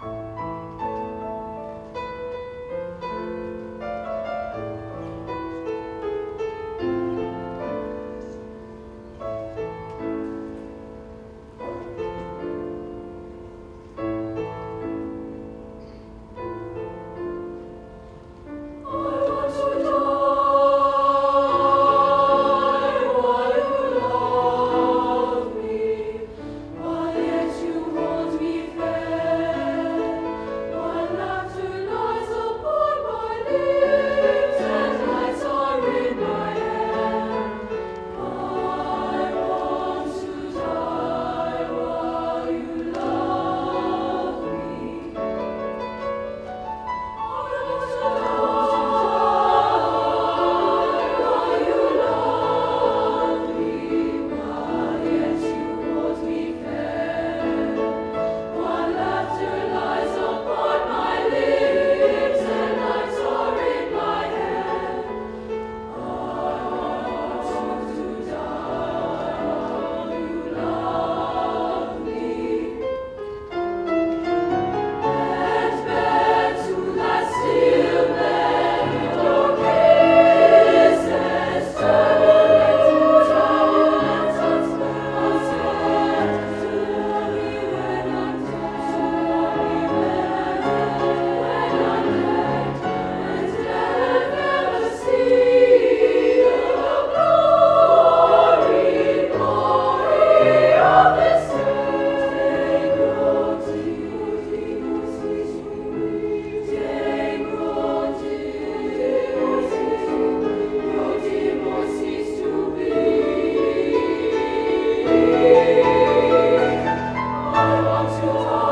Bye. Lord, you are.